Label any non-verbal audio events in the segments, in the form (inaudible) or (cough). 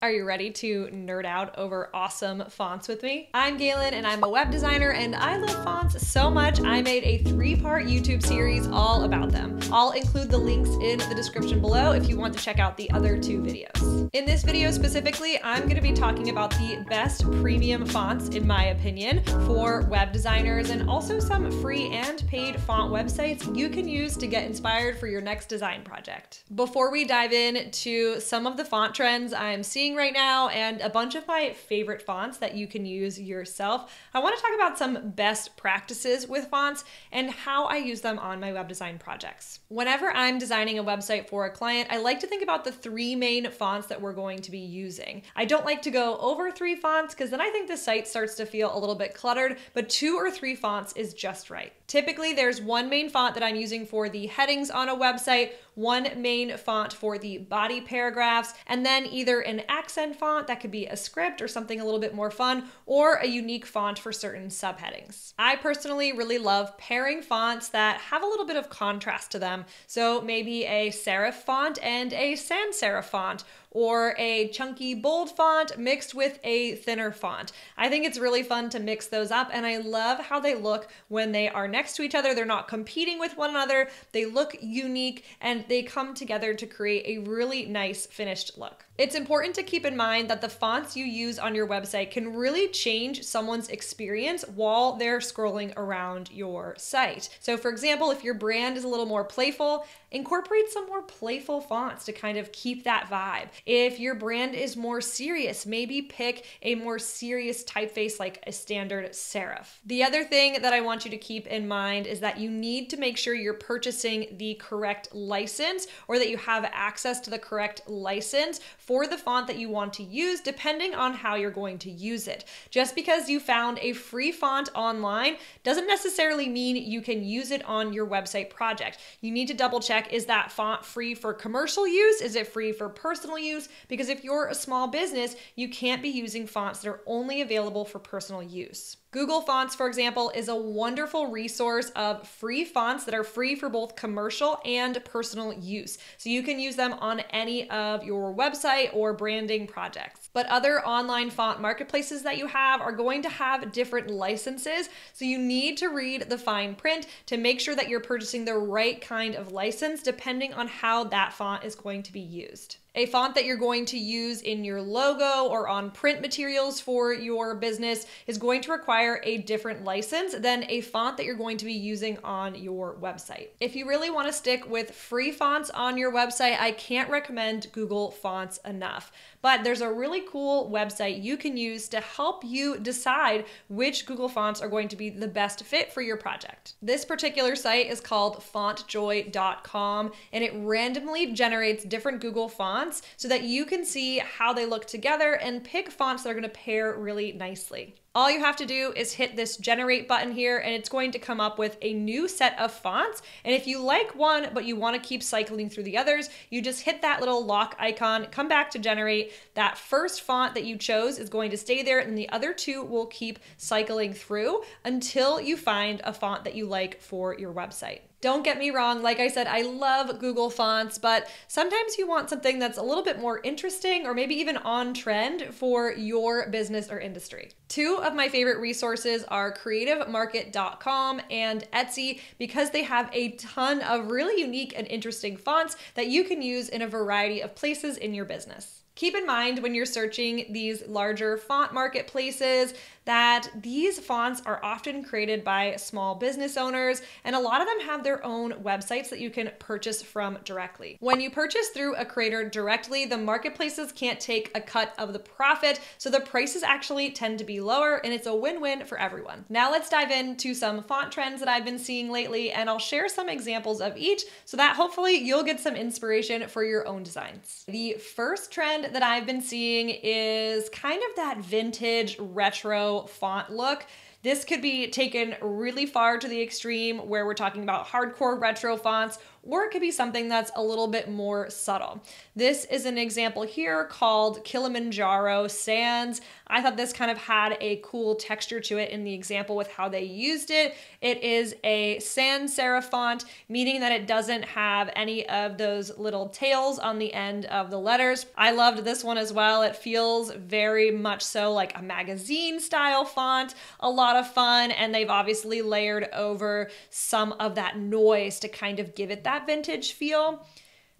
Are you ready to nerd out over awesome fonts with me? I'm Galen and I'm a web designer and I love fonts so much I made a three-part YouTube series all about them. I'll include the links in the description below if you want to check out the other two videos. In this video specifically, I'm going to be talking about the best premium fonts in my opinion for web designers and also some free and paid font websites you can use to get inspired for your next design project. Before we dive in to some of the font trends I'm seeing right now and a bunch of my favorite fonts that you can use yourself. I want to talk about some best practices with fonts and how I use them on my web design projects. Whenever I'm designing a website for a client, I like to think about the three main fonts that we're going to be using. I don't like to go over three fonts because then I think the site starts to feel a little bit cluttered, but two or three fonts is just right. Typically, there's one main font that I'm using for the headings on a website, one main font for the body paragraphs, and then either an accent font that could be a script or something a little bit more fun, or a unique font for certain subheadings. I personally really love pairing fonts that have a little bit of contrast to them. So maybe a serif font and a sans serif font, or a chunky bold font mixed with a thinner font. I think it's really fun to mix those up and I love how they look when they are next to each other. They're not competing with one another. They look unique and they come together to create a really nice finished look. It's important to keep in mind that the fonts you use on your website can really change someone's experience while they're scrolling around your site. So, for example, if your brand is a little more playful, incorporate some more playful fonts to kind of keep that vibe. If your brand is more serious, maybe pick a more serious typeface like a standard serif. The other thing that I want you to keep in mind is that you need to make sure you're purchasing the correct license or that you have access to the correct license for the font that you want to use, depending on how you're going to use it. Just because you found a free font online doesn't necessarily mean you can use it on your website project. You need to double check is that font free for commercial use? Is it free for personal use? Because if you're a small business, you can't be using fonts that are only available for personal use. Google Fonts, for example, is a wonderful resource of free fonts that are free for both commercial and personal use. So you can use them on any of your website or branding projects. But other online font marketplaces that you have are going to have different licenses. So you need to read the fine print to make sure that you're purchasing the right kind of license depending on how that font is going to be used a font that you're going to use in your logo or on print materials for your business is going to require a different license than a font that you're going to be using on your website. If you really want to stick with free fonts on your website, I can't recommend Google Fonts enough. But there's a really cool website you can use to help you decide which Google fonts are going to be the best fit for your project. This particular site is called fontjoy.com and it randomly generates different Google fonts so that you can see how they look together and pick fonts that are going to pair really nicely. All you have to do is hit this generate button here and it's going to come up with a new set of fonts. And if you like one, but you want to keep cycling through the others, you just hit that little lock icon, come back to generate. That first font that you chose is going to stay there and the other two will keep cycling through until you find a font that you like for your website. Don't get me wrong, like I said, I love Google Fonts, but sometimes you want something that's a little bit more interesting or maybe even on trend for your business or industry. Two of my favorite resources are creativemarket.com and Etsy because they have a ton of really unique and interesting fonts that you can use in a variety of places in your business. Keep in mind when you're searching these larger font marketplaces that these fonts are often created by small business owners, and a lot of them have their own websites that you can purchase from directly. When you purchase through a creator directly, the marketplaces can't take a cut of the profit, so the prices actually tend to be lower, and it's a win win for everyone. Now, let's dive into some font trends that I've been seeing lately, and I'll share some examples of each so that hopefully you'll get some inspiration for your own designs. The first trend that I've been seeing is kind of that vintage retro font look. This could be taken really far to the extreme where we're talking about hardcore retro fonts or it could be something that's a little bit more subtle. This is an example here called Kilimanjaro Sans. I thought this kind of had a cool texture to it in the example with how they used it. It is a sans serif font, meaning that it doesn't have any of those little tails on the end of the letters. I loved this one as well. It feels very much so like a magazine style font, a lot of fun, and they've obviously layered over some of that noise to kind of give it that vintage feel.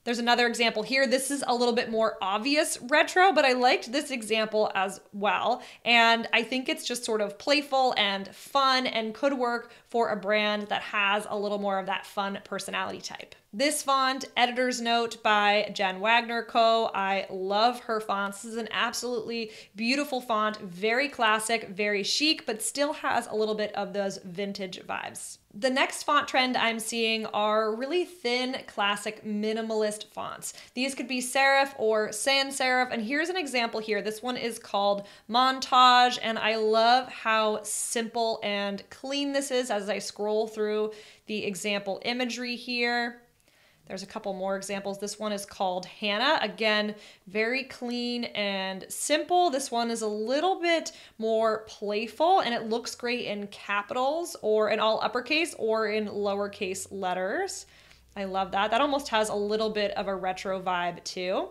There's another example here. This is a little bit more obvious retro, but I liked this example as well. And I think it's just sort of playful and fun and could work for a brand that has a little more of that fun personality type. This font, Editor's Note by Jen Wagner Co. I love her fonts. This is an absolutely beautiful font, very classic, very chic, but still has a little bit of those vintage vibes. The next font trend I'm seeing are really thin, classic, minimalist fonts. These could be serif or sans serif, and here's an example here. This one is called Montage, and I love how simple and clean this is as I scroll through the example imagery here. There's a couple more examples. This one is called Hannah. Again, very clean and simple. This one is a little bit more playful and it looks great in capitals or in all uppercase or in lowercase letters. I love that. That almost has a little bit of a retro vibe too.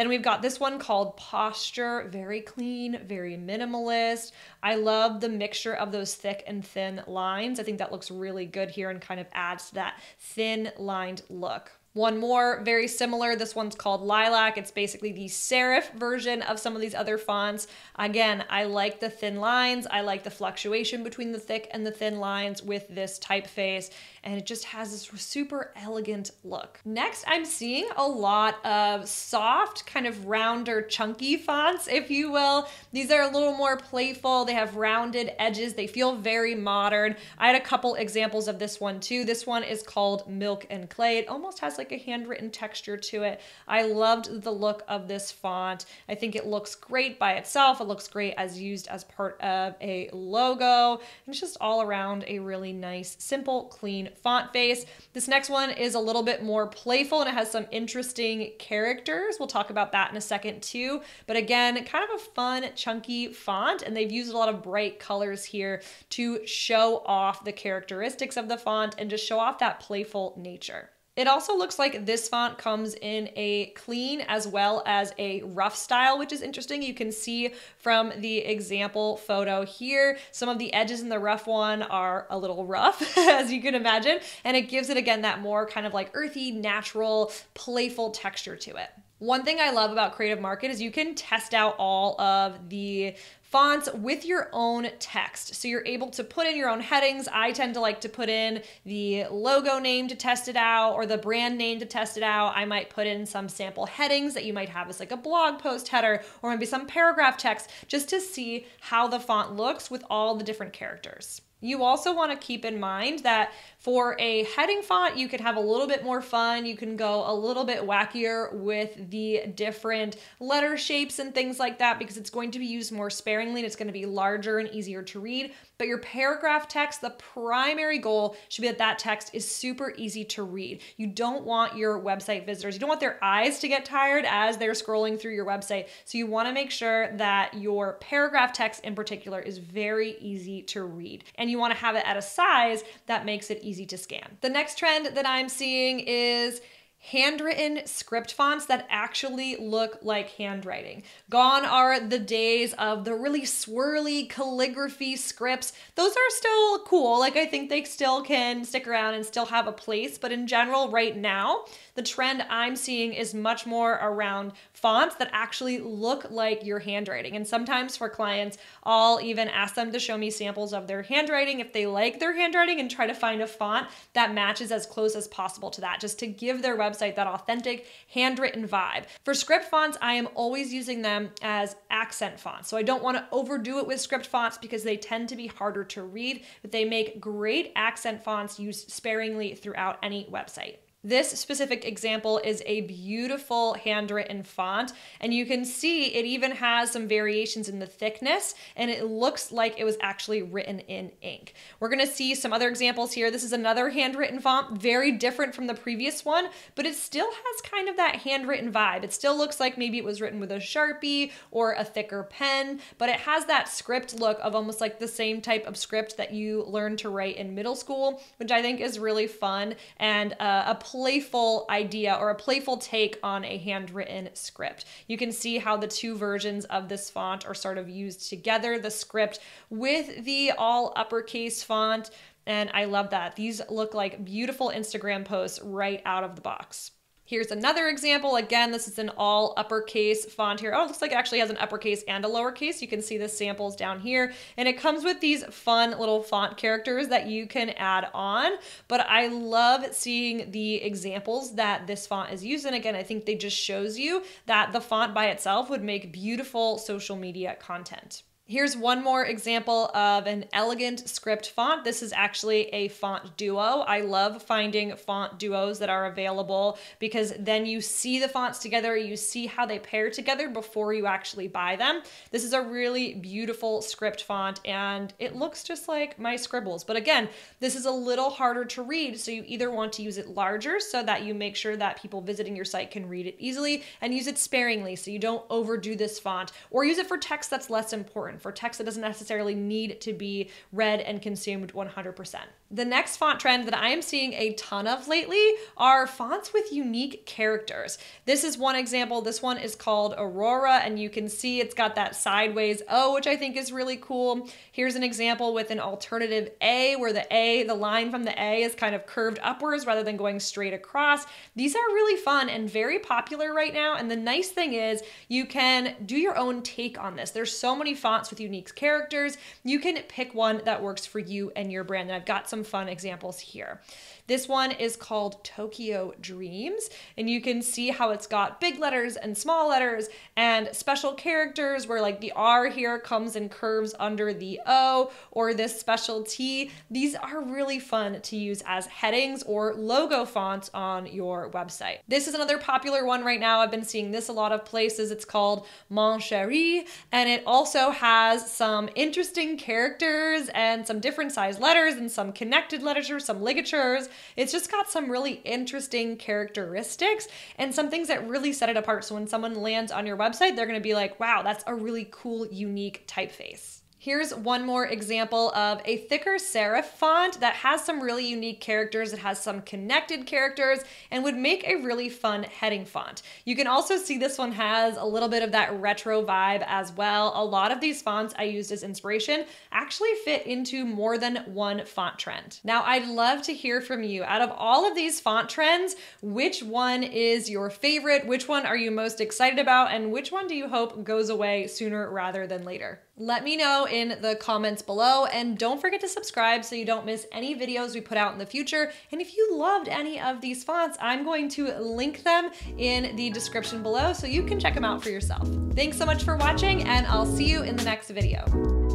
Then we've got this one called Posture, very clean, very minimalist. I love the mixture of those thick and thin lines. I think that looks really good here and kind of adds to that thin lined look. One more, very similar. This one's called Lilac. It's basically the serif version of some of these other fonts. Again, I like the thin lines. I like the fluctuation between the thick and the thin lines with this typeface and it just has this super elegant look. Next, I'm seeing a lot of soft, kind of rounder, chunky fonts, if you will. These are a little more playful. They have rounded edges. They feel very modern. I had a couple examples of this one too. This one is called Milk and Clay. It almost has like a handwritten texture to it. I loved the look of this font. I think it looks great by itself. It looks great as used as part of a logo. And it's just all around a really nice, simple, clean font face. This next one is a little bit more playful and it has some interesting characters. We'll talk about that in a second too. But again, kind of a fun, chunky font, and they've used a lot of bright colors here to show off the characteristics of the font and just show off that playful nature. It also looks like this font comes in a clean as well as a rough style, which is interesting. You can see from the example photo here, some of the edges in the rough one are a little rough, (laughs) as you can imagine, and it gives it again that more kind of like earthy, natural, playful texture to it. One thing I love about Creative Market is you can test out all of the fonts with your own text. So you're able to put in your own headings. I tend to like to put in the logo name to test it out or the brand name to test it out. I might put in some sample headings that you might have as like a blog post header or maybe some paragraph text just to see how the font looks with all the different characters. You also want to keep in mind that for a heading font, you can have a little bit more fun. You can go a little bit wackier with the different letter shapes and things like that because it's going to be used more sparingly and it's going to be larger and easier to read. But your paragraph text, the primary goal should be that that text is super easy to read. You don't want your website visitors, you don't want their eyes to get tired as they're scrolling through your website. So you want to make sure that your paragraph text in particular is very easy to read. And you want to have it at a size that makes it easy to scan. The next trend that I'm seeing is handwritten script fonts that actually look like handwriting. Gone are the days of the really swirly calligraphy scripts. Those are still cool. Like, I think they still can stick around and still have a place. But in general, right now, the trend I'm seeing is much more around fonts that actually look like your handwriting. And sometimes for clients, I'll even ask them to show me samples of their handwriting if they like their handwriting and try to find a font that matches as close as possible to that, just to give their website that authentic handwritten vibe. For script fonts, I am always using them as accent fonts. So I don't want to overdo it with script fonts because they tend to be harder to read, but they make great accent fonts used sparingly throughout any website. This specific example is a beautiful handwritten font, and you can see it even has some variations in the thickness, and it looks like it was actually written in ink. We're gonna see some other examples here. This is another handwritten font, very different from the previous one, but it still has kind of that handwritten vibe. It still looks like maybe it was written with a Sharpie or a thicker pen, but it has that script look of almost like the same type of script that you learned to write in middle school, which I think is really fun and uh, a playful idea or a playful take on a handwritten script. You can see how the two versions of this font are sort of used together the script with the all uppercase font. And I love that. These look like beautiful Instagram posts right out of the box. Here's another example. Again, this is an all uppercase font here. Oh, it looks like it actually has an uppercase and a lowercase. You can see the samples down here. And it comes with these fun little font characters that you can add on. But I love seeing the examples that this font is used. Again, I think they just shows you that the font by itself would make beautiful social media content. Here's one more example of an elegant script font. This is actually a font duo. I love finding font duos that are available because then you see the fonts together, you see how they pair together before you actually buy them. This is a really beautiful script font and it looks just like my scribbles. But again, this is a little harder to read, so you either want to use it larger so that you make sure that people visiting your site can read it easily and use it sparingly so you don't overdo this font or use it for text that's less important for text that doesn't necessarily need to be read and consumed 100%. The next font trend that I am seeing a ton of lately are fonts with unique characters. This is one example. This one is called Aurora, and you can see it's got that sideways O, which I think is really cool. Here's an example with an alternative A, where the A, the line from the A is kind of curved upwards rather than going straight across. These are really fun and very popular right now. And the nice thing is you can do your own take on this. There's so many fonts with unique characters. You can pick one that works for you and your brand. And I've got some some fun examples here. This one is called Tokyo Dreams, and you can see how it's got big letters and small letters and special characters where like the R here comes and curves under the O or this special T. These are really fun to use as headings or logo fonts on your website. This is another popular one right now. I've been seeing this a lot of places. It's called Mon Chéri, and it also has some interesting characters and some different size letters and some connected letters, some ligatures. It's just got some really interesting characteristics and some things that really set it apart. So when someone lands on your website, they're gonna be like, wow, that's a really cool, unique typeface. Here's one more example of a thicker serif font that has some really unique characters. It has some connected characters and would make a really fun heading font. You can also see this one has a little bit of that retro vibe as well. A lot of these fonts I used as inspiration actually fit into more than one font trend. Now, I'd love to hear from you. Out of all of these font trends, which one is your favorite? Which one are you most excited about? And which one do you hope goes away sooner rather than later? Let me know in the comments below and don't forget to subscribe so you don't miss any videos we put out in the future. And if you loved any of these fonts, I'm going to link them in the description below so you can check them out for yourself. Thanks so much for watching and I'll see you in the next video.